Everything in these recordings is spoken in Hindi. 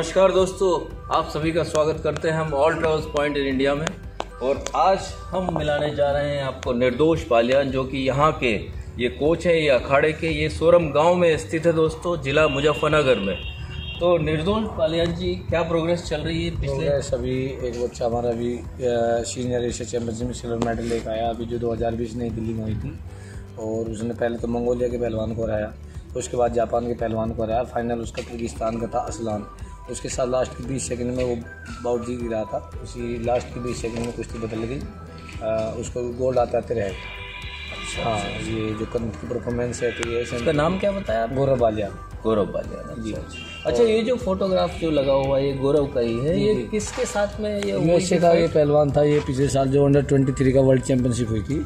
नमस्कार दोस्तों, आप सभी का स्वागत करते हैं हम all travels point in India में। और आज हम मिलाने जा रहे हैं आपको निर्दोष बालियान जो कि यहाँ के ये कोच है, ये अखाड़े के, ये सोरम गाँव में स्थित है दोस्तों, जिला मुजफ्फरनगर में। तो निर्दोष बालियान जी, क्या प्रोग्रेस चल रही है पिछले? अभी एक बच्चा हमारा अभी सीनियर एशिया चैम्पियनशिप में सिल्वर मेडल लेकर आया। अभी जो 2020 नई दिल्ली में हुई थी। और उसने पहले तो मंगोलिया के पहलवान को हराया, उसके बाद जापान के पहलवान को हराया। फाइनल उसका किर्गिस्तान का था असलान। उसके साथ लास्ट के बीस सेकंड में वो बाउट जीत रहा था। उसी लास्ट के बीस सेकंड में कुश्ती बदल गई। उसको गोल्ड आते आते रहे हाँ। ये जो कन की परफॉर्मेंस है तो ये इसका नाम क्या बताया आप गौरव बालिया। गौरव बालियान जी। अच्छा ये जो फोटोग्राफ जो लगा हुआ है ये गौरव का ही है। ये किसके साथ में ये यूएसए का ये पहलवान था ये पिछले साल जो अंडर ट्वेंटी थ्री का वर्ल्ड चैंपियनशिप हुई थी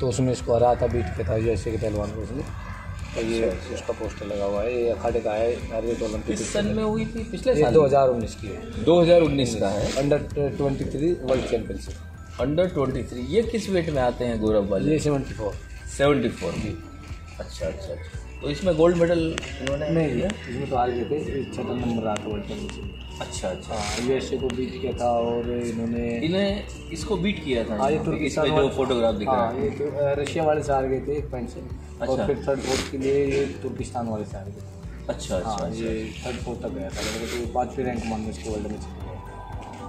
तो उसमें इसको हरा था बीट के था यूएसए के पहलवान को उसने। ये उसका पोस्टर लगा हुआ है ये अखाड़े का है हैरियट ओलंपिक किस सन में। हुई थी? पिछले साल। दो हज़ार उन्नीस की है। 2019 का है। Under twenty three world championship under 23 ये किस वेट में आते हैं गौरव वाले? ये सेवेंटी फोर 74 जी। अच्छा अच्छा अच्छा। तो इसमें गोल्ड मेडल इन्होंने नहीं है इसमें तो हार गए थे छठा नंबर रहा था वर्ल्ड चैंपियनशिप अच्छा अच्छा। हाँ यूएसए को बीट किया था और इन्होंने इन्हें इसको बीट किया था? हाँ, ये तुर्किस्तान इसमें जो फोटोग्राफ दिख हाँ ये तो रशिया वाले से हार गए थे एक पॉइंट से। अच्छा। और फिर थर्ड फोर्थ के लिए ये तुर्किस्तान वाले से हार गए। है अच्छा अच्छा हाँ ये थर्ड फोर्थ तक गया था। तो पाँचवीं रैंक मान में इसको वर्ल्ड में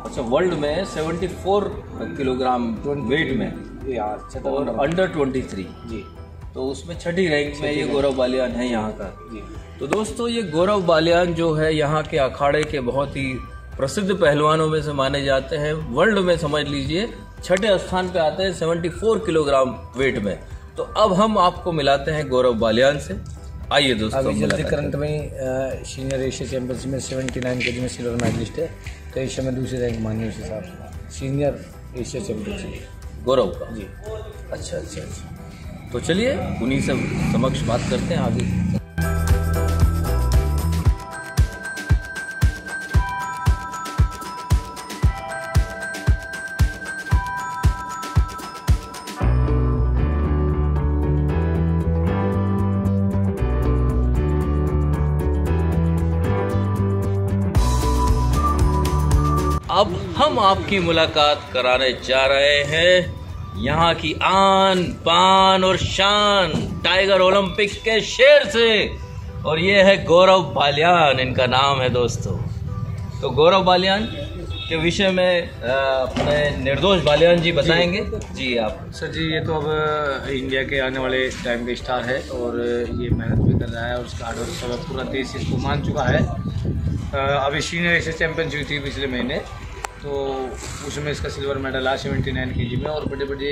अच्छा वर्ल्ड में 74 किलोग्राम वेट में ये हाँ और अंडर 23 जी। तो उसमें छठी रैंक में ये गौरव बालियान है यहाँ का। तो दोस्तों ये गौरव बालियान जो है यहाँ के अखाड़े के बहुत ही प्रसिद्ध पहलवानों में से माने जाते हैं। वर्ल्ड में समझ लीजिए छठे स्थान पे आते हैं 74 किलोग्राम वेट में। तो अब हम आपको मिलाते हैं गौरव बालियान से। आइए दोस्तों अभी जल्दी करंट में सीनियर एशिया चैंपियनशिप में सेवेंटी नाइन के जी में सिल्वर मेडलिस्ट है तो एशिया में दूसरी रैंक मानी उस हिसाब से। सीनियर एशिया चैंपियनशिप गौरव का। जी। अच्छा अच्छा अच्छा। तो चलिए, उन्हीं से समक्ष बात करते हैं आगे। अब हम आपकी मुलाकात कराने जा रहे हैं। यहाँ की आन पान और शान टाइगर ओलंपिक के शेर से। और ये है गौरव बालियान इनका नाम है दोस्तों। तो गौरव बालियान के विषय में अपने निर्दोष बालियान जी बताएँगे। जी आप। सर जी ये तो अब इंडिया के आने वाले टाइम के स्टार है और ये मेहनत भी कर रहा है और उसका हार्डवर्क पूरा देश इसको मान चुका है। अभी सीनियर एशिया चैंपियनशिप थी पिछले महीने। तो उसमें इसका सिल्वर मेडल आया सेवेंटी नाइन के जी में और बड़े बड़े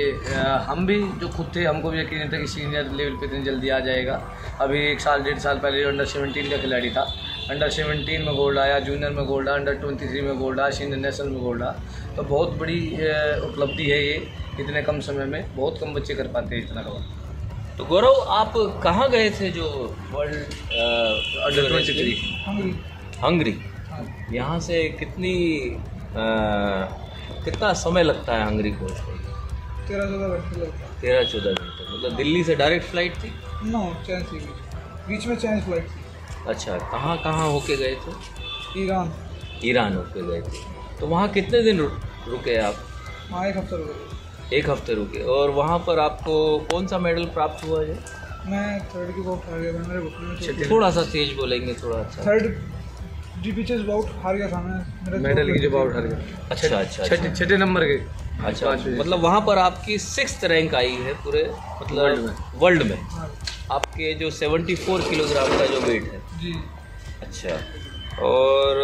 हम भी जो खुद थे हमको भी यकीन नहीं था कि सीनियर लेवल पे इतनी जल्दी आ जाएगा। अभी एक साल डेढ़ साल पहले अंडर सेवनटीन का खिलाड़ी था। अंडर सेवनटीन में गोल्ड आया जूनियर में गोल्ड आया अंडर ट्वेंटी थ्री में गोल्ड आया सीनियर नेशनल में गोल्ड आया। तो बहुत बड़ी उपलब्धि है ये इतने कम समय में। बहुत कम बच्चे कर पाते हैं इतना कवर तो गौरव आप कहाँ गए थे जो world under twenty three Hungary Hungary यहाँ से कितनी कितना समय लगता है हंगरी को? तेरह चौदह घंटे लगता तेरह चौदह घंटे। मतलब दिल्ली से डायरेक्ट फ़्लाइट थी? नो चैंस थी बीच में चैंस फ़्लाइट थी। अच्छा कहाँ कहाँ होके गए थे? ईरान। ईरान होके गए थे। तो वहाँ कितने दिन रुके आप? हाँ एक हफ़्ता रुके। एक हफ़्ते रुके। और वहाँ पर आपको कौन सा मेडल प्राप्त हुआ है मैं थर्ड की गया मेरे में थोड़ा सा तेज बोलेंगे थोड़ा अच्छा। थर्ड डी पीचेस बाउट हार गया था मैं। मेडल की जो बाउट हार गए अच्छा अच्छा अच्छा छठे छठे नंबर के अच्छा मतलब वहाँ पर आपकी सिक्स रैंक आई है पूरे मतलब वर्ल्ड में। हाँ, आपके जो 74 किलोग्राम का जो वेट है। जी। अच्छा और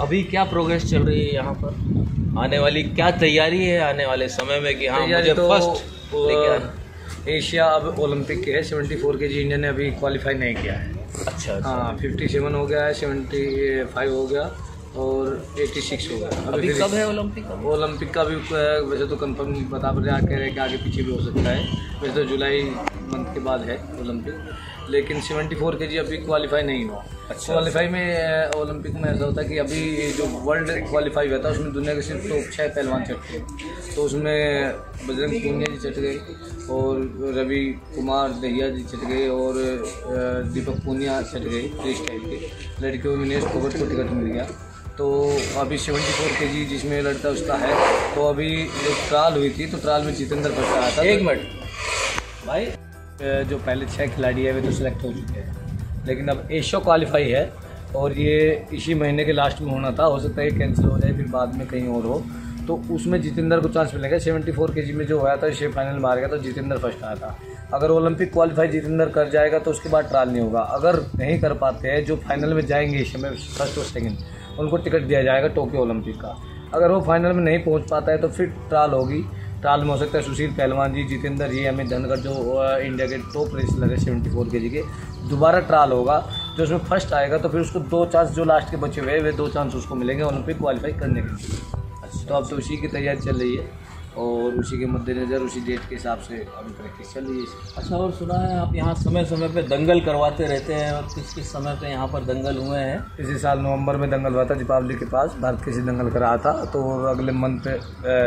अभी क्या प्रोग्रेस चल रही है यहाँ पर? आने वाली क्या तैयारी है आने वाले समय में कि हाँ मुझे तो, फ़र्स्ट एशिया अब ओलंपिक के है सेवेंटी फोर के जी इंडिया ने अभी क्वालिफाई नहीं किया है। अच्छा अच्छा। हाँ फिफ्टी सेवन हो गया है सेवेंटी फाइव हो गया और एटी सिक्स हो गया। अभी अभी कब है ओलंपिक? ओलंपिक का भी वैसे तो कंफर्म बता रहे हैं कह रहे हैं कि आगे पीछे भी हो सकता है। वैसे तो जुलाई मंथ के बाद है ओलंपिक लेकिन 74 फोर के जी अभी क्वालिफाई नहीं हुआ। अच्छा। क्वालिफाई में ओलंपिक में ऐसा होता है कि अभी जो वर्ल्ड क्वालिफाई हुआ था उसमें दुनिया के सिर्फ़ टॉप छः पहलवान चढ़ गए। तो उसमें बजरंग पूनिया जी चढ़ गए और रवि कुमार दहिया जी चढ़ गए और दीपक पूनिया चढ़ गए फ्री स्टाइल के लड़कियों में नेश फोगट को टिकट मिल गया। तो अभी 74 फोर के जी जिसमें लड़का उसका है तो अभी जो ट्रायल हुई थी तो ट्रायल में जितेंद्र फ़र्स्ट आया था। एक मिनट। भाई जो पहले छः खिलाड़ी है, वे तो सिलेक्ट हो चुके हैं। लेकिन अब एशिया क्वालिफाई है और ये इसी महीने के लास्ट में होना था। हो सकता है कैंसिल हो जाए, फिर बाद में कहीं और हो। तो उसमें जितेंद्र को चांस मिलेगा। 74 फोर के जी में जो हुआ था फाइनल में हार गया तो जितेंद्र फ़र्स्ट आया था। अगर ओलंपिक क्वालिफाई जितेंद्र कर जाएगा तो उसके बाद ट्रायल नहीं होगा। अगर नहीं कर पाते हैं, जो फाइनल में जाएँगे एशिया में फ़र्स्ट और सेकेंड उनको टिकट दिया जाएगा टोक्यो ओलंपिक का। अगर वो फाइनल में नहीं पहुँच पाता है तो फिर ट्रायल होगी। ट्रायल में हो सकता है सुशील पहलवान जी जितेंद्र जी अमित धनखड़ जो इंडिया के टॉप रेसलर है सेवेंटी फोर के। जी के दोबारा ट्रायल होगा जो उसमें फ़र्स्ट आएगा तो फिर उसको दो चांस जो लास्ट के बचे हुए हैं वे दो चांस उसको मिलेंगे ओलंपिक क्वालिफाई करने के लिए। अच्छा। तो अब तो उसी की तैयारी चल रही है। और उसी के मद्देनज़र उसी डेट के हिसाब से अभी प्रैक्टिस चल रही है अच्छा और सुना है आप यहाँ समय समय पे दंगल करवाते रहते हैं और किस किस समय पे यहाँ पर दंगल हुए हैं? इसी साल नवंबर में दंगल हुआ था दीपावली के पास। भारत केसरी दंगल करा था तो अगले मंथ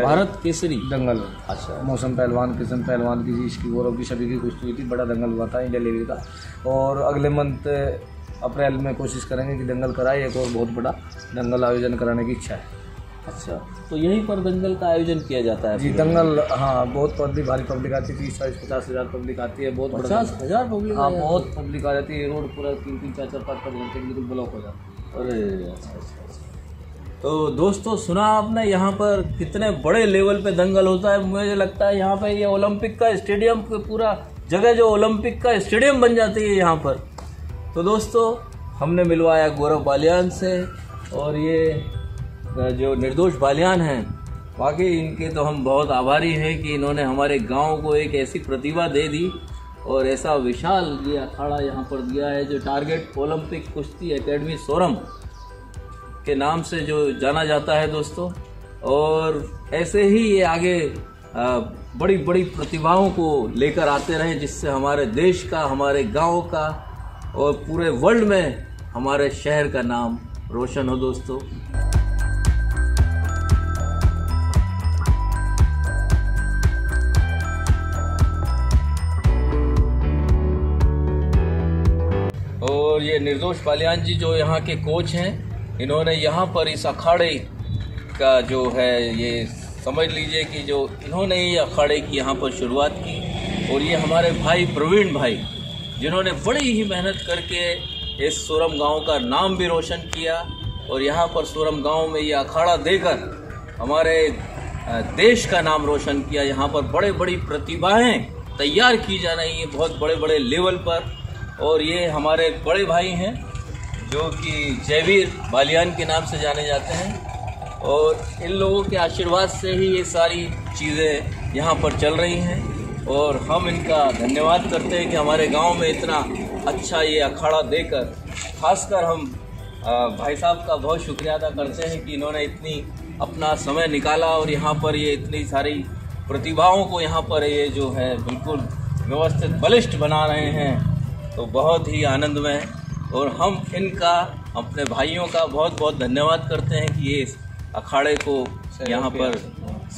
भारत केसरी? दंगल। अच्छा। मौसम पहलवान किशन पहलवान की जी इसकी गौरव की सभी की कुश्ती हुई थी बड़ा दंगल हुआ था इंडिया लेवल का। और अगले मंथ अप्रैल में कोशिश करेंगे कि दंगल कराए एक और बहुत बड़ा दंगल आयोजन कराने की इच्छा है। अच्छा तो यहीं पर दंगल का आयोजन किया जाता है? जी दंगल हाँ बहुत पब्लिक भारी पब्लिक आती है तीस चालीस पचास हज़ार पब्लिक आती है बहुत पचास हज़ार पब्लिक हाँ बहुत पब्लिक आ जाती है रोड पूरा तीन तीन चार चार पाँच पाँच घंटे बिल्कुल ब्लॉक हो जाता है। अरे अच्छा अच्छा अच्छा। तो दोस्तों सुना आपने यहाँ पर कितने बड़े लेवल पे दंगल होता है मुझे लगता है यहाँ पे ये ओलंपिक का स्टेडियम पूरा जगह जो ओलंपिक का स्टेडियम बन जाती है यहाँ पर। तो दोस्तों हमने मिलवाया गौरव बालियान से और ये जो निर्दोष बालियान हैं, वाकई इनके तो हम बहुत आभारी हैं कि इन्होंने हमारे गाँव को एक ऐसी प्रतिभा दे दी और ऐसा विशाल ये अखाड़ा यहाँ पर दिया है, जो टारगेट ओलंपिक कुश्ती एकेडमी सोरम के नाम से जो जाना जाता है दोस्तों। और ऐसे ही ये आगे बड़ी बड़ी प्रतिभाओं को लेकर आते रहे, जिससे हमारे देश का, हमारे गाँव का और पूरे वर्ल्ड में हमारे शहर का नाम रोशन हो दोस्तों। निर्दोष बालियान जी जो यहाँ के कोच हैं, इन्होंने यहाँ पर इस अखाड़े का जो है ये समझ लीजिए कि जो इन्होंने ये अखाड़े की यहाँ पर शुरुआत की। और ये हमारे भाई प्रवीण भाई, जिन्होंने बड़ी ही मेहनत करके इस सोरम गाँव का नाम भी रोशन किया और यहाँ पर सोरम गाँव में ये अखाड़ा देकर हमारे देश का नाम रोशन किया। यहाँ पर बड़े बड़ी प्रतिभाएँ तैयार की जा रही हैं बहुत बड़े बड़े लेवल पर। और ये हमारे बड़े भाई हैं, जो कि जयवीर बालियान के नाम से जाने जाते हैं। और इन लोगों के आशीर्वाद से ही ये सारी चीज़ें यहाँ पर चल रही हैं। और हम इनका धन्यवाद करते हैं कि हमारे गाँव में इतना अच्छा ये अखाड़ा देकर, खासकर हम भाई साहब का बहुत शुक्रिया अदा करते हैं कि इन्होंने इतनी अपना समय निकाला और यहाँ पर ये इतनी सारी प्रतिभाओं को यहाँ पर ये जो है बिल्कुल व्यवस्थित, बलिष्ठ बना रहे हैं। तो बहुत ही आनंद में और हम इनका अपने भाइयों का बहुत बहुत धन्यवाद करते हैं कि ये इस अखाड़े को यहाँ पर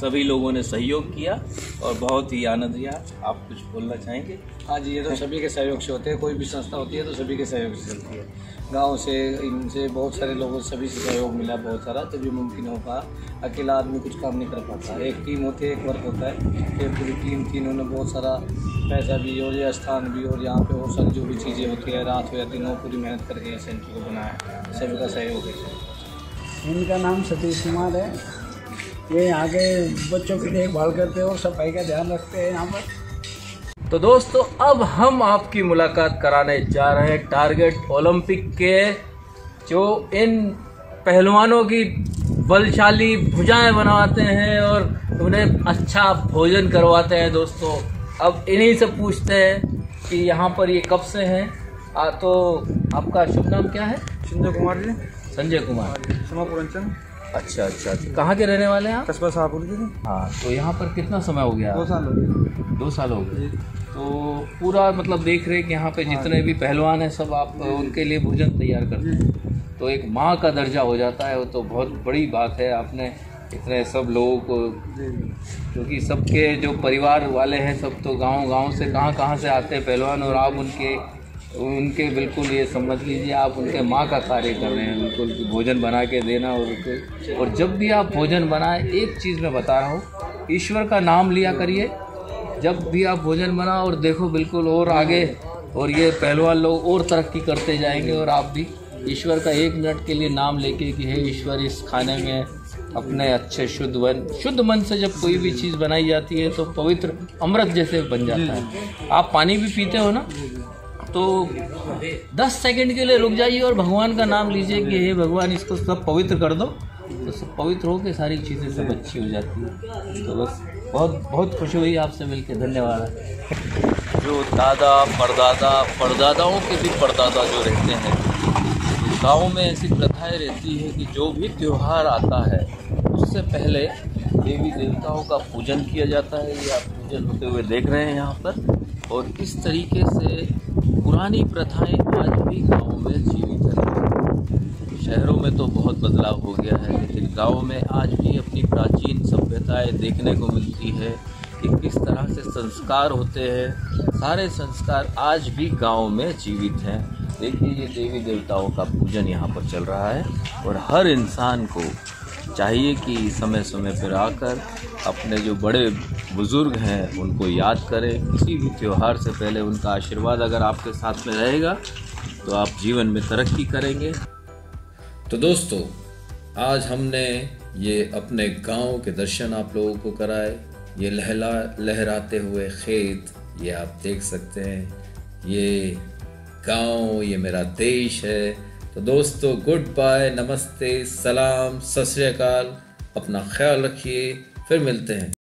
सभी लोगों ने सहयोग किया और बहुत ही आनंद लिया। आप कुछ बोलना चाहेंगे? हाँ जी, ये तो सभी के सहयोग से होते हैं। कोई भी संस्था होती है तो सभी के सहयोग से चलती है। गाँव से, इनसे बहुत सारे लोगों सभी से सहयोग मिला बहुत सारा, तभी मुमकिन हो पाया अकेला आदमी कुछ काम नहीं कर पाता। एक टीम होती है, एक वर्क होता है। फिर पूरी टीम थी इन्होंने बहुत सारा पैसा भी और ये स्थान भी और यहाँ पे और सारी जो भी चीज़ें होती है, रात हो या दिन हो पूरी मेहनत करके सेंटर को बनाया। सभी का सहयोग है। इनका नाम सतीश कुमार है। ये यहाँ के बच्चों की देखभाल करते हैं और सफ़ाई का ध्यान रखते हैं यहाँ पर। तो दोस्तों अब हम आपकी मुलाकात कराने जा रहे हैं टारगेट ओलंपिक के जो इन पहलवानों की बलशाली भुजाएँ बनवाते हैं और उन्हें अच्छा भोजन करवाते हैं दोस्तों। अब इन्हीं से पूछते हैं कि यहाँ पर ये कब से हैं। आ, तो आपका शुभ नाम क्या है? संजय कुमार जी। संजय कुमार। समापुर अच्छा अच्छा अच्छा। कहाँ के रहने वाले हैं आप? कस्बा शाहपुर जी हाँ तो यहाँ पर कितना समय हो गया? दो साल हो गए। दो साल हो गए। तो पूरा मतलब देख रहे कि यहाँ पे जितने भी पहलवान हैं सब आप उनके लिए भोजन तैयार करते हैं। तो एक माँ का दर्जा हो जाता है वो तो बहुत बड़ी बात है। आपने इतने सब लोगों को क्योंकि सबके जो परिवार वाले हैं सब तो गाँव गाँव से कहाँ कहाँ से आते हैं पहलवान और आप उनके उनके बिल्कुल ये समझ लीजिए आप उनके माँ का कार्य कर रहे हैं। बिल्कुल भोजन बना के देना और उनको और जब भी आप भोजन बनाएँ एक चीज़ मैं बता रहा हूँ ईश्वर का नाम लिया करिए जब भी आप भोजन बनाओ और देखो बिल्कुल और आगे, और ये पहलवान लोग और तरक्की करते जाएँगे और आप भी। ईश्वर का एक मिनट के लिए नाम लेके कि हे ईश्वर, इस खाने में अपने अच्छे शुद्ध मन शुद्ध मन से जब कोई भी चीज़ बनाई जाती है तो पवित्र अमृत जैसे बन जाता है। आप पानी भी पीते हो ना? तो 10 सेकंड के लिए रुक जाइए और भगवान का नाम लीजिए कि हे भगवान, इसको सब पवित्र कर दो। तो सब पवित्र होकर सारी चीज़ें सब अच्छी हो जाती है। तो बस बहुत बहुत खुशी हुई आपसे मिलकर धन्यवाद। जो दादा, परदादा, परदादाओं के भी परदादा जो रहते हैं, गाँव में ऐसी प्रथाएँ रहती है कि जो भी त्यौहार आता है, उससे पहले देवी देवताओं का पूजन किया जाता है, ये आप पूजन होते हुए देख रहे हैं यहाँ पर। और इस तरीके से पुरानी प्रथाएँ आज भी गाँव में जीवित हैं। शहरों में तो बहुत बदलाव हो गया है, लेकिन गाँव में आज भी अपनी प्राचीन सभ्यताएँ देखने को मिलती है कि किस तरह से संस्कार होते हैं। सारे संस्कार आज भी गाँव में जीवित हैं। देखिए ये देवी देवताओं का पूजन यहाँ पर चल रहा है और हर इंसान को चाहिए कि समय समय पर आकर अपने जो बड़े बुज़ुर्ग हैं, उनको याद करें। किसी भी त्यौहार से पहले उनका आशीर्वाद अगर आपके साथ में रहेगा तो आप जीवन में तरक्की करेंगे। तो दोस्तों, आज हमने ये अपने गाँव के दर्शन आप लोगों को कराए। ये लहला, लहराते हुए खेत, ये आप देख सकते हैं। ये गाँव, ये मेरा देश है। तो दोस्तों गुड बाय नमस्ते, सलाम, सत अपना ख्याल रखिए, फिर मिलते हैं।